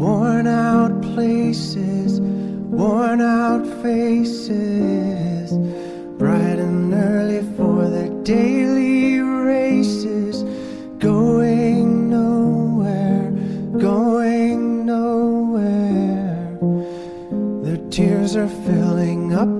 worn out places, worn out faces, bright and early for their daily races, going nowhere, going nowhere. Their tears are filling up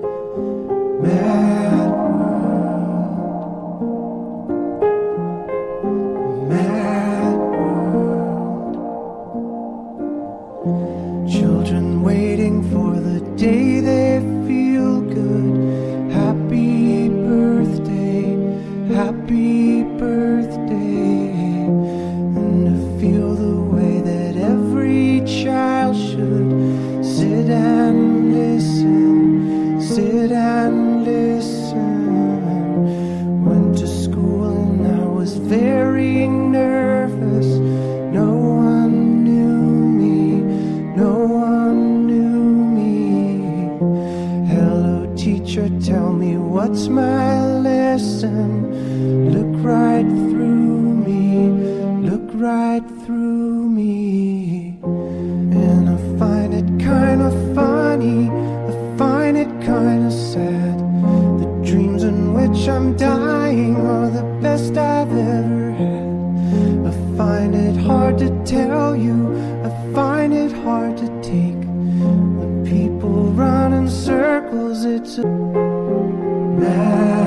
listen. Went to school and I was very nervous. No one knew me, no one knew me. Hello, teacher, tell me what's my lesson. Look right through me, look right through me. And I find it kinda funny, which I'm dying are the best I've ever had. I find it hard to tell you, I find it hard to take. When people run in circles, it's a mad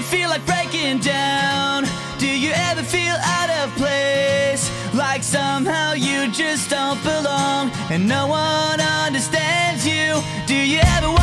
ever feel like breaking down? Do you ever feel out of place? Like somehow you just don't belong and no one understands you? Do you ever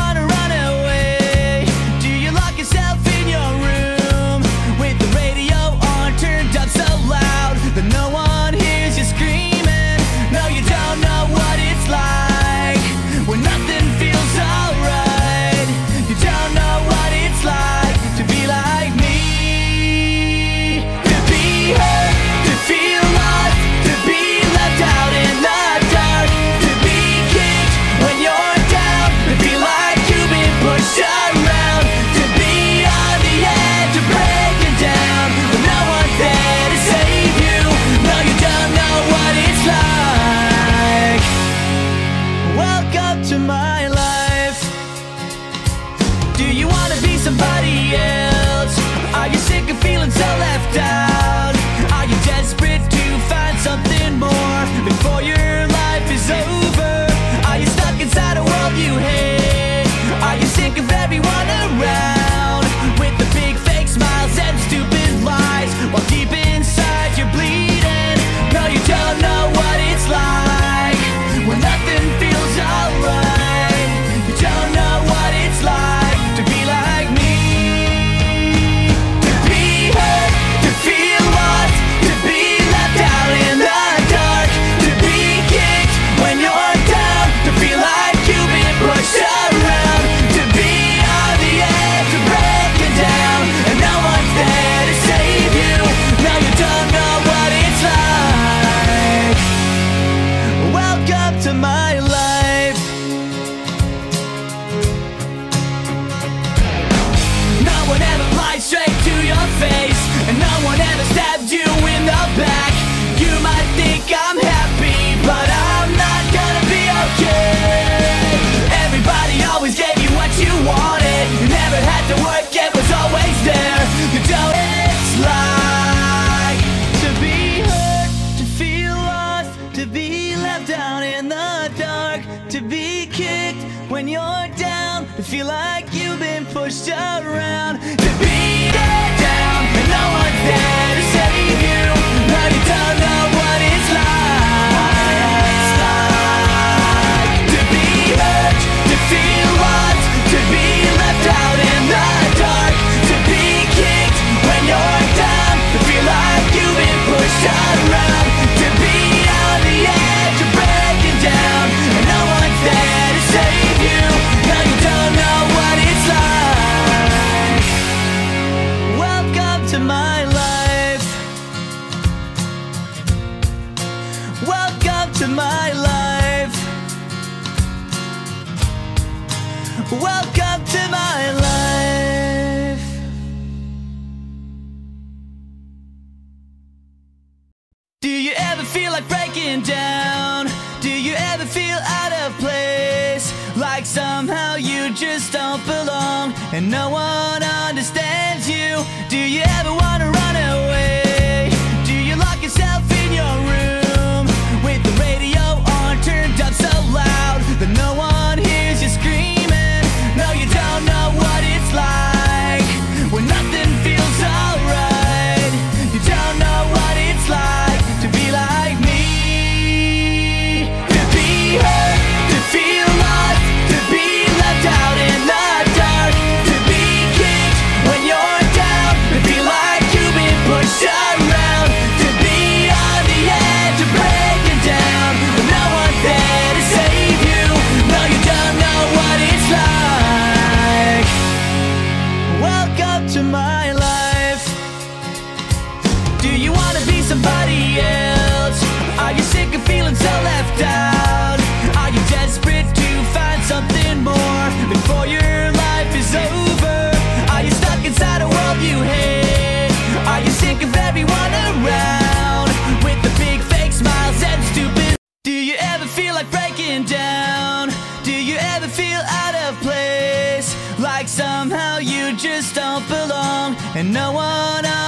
to be left out in the dark, to be kicked when you're down, to feel like you've been pushed around, to be let down, and no one's there to save you, but it's all over. Welcome to my life. Do you ever feel like breaking down? Do you ever feel out of place? Like somehow you just don't belong and no one understands you? Do you ever want to run away? and no one else.